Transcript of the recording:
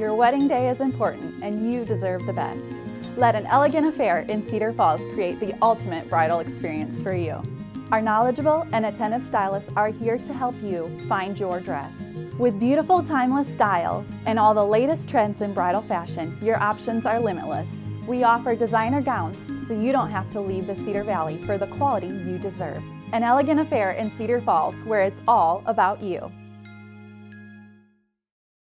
Your wedding day is important and you deserve the best. Let an elegant affair in Cedar Falls create the ultimate bridal experience for you. Our knowledgeable and attentive stylists are here to help you find your dress. With beautiful timeless styles and all the latest trends in bridal fashion, your options are limitless. We offer designer gowns so you don't have to leave the Cedar Valley for the quality you deserve. An elegant affair in Cedar Falls where it's all about you.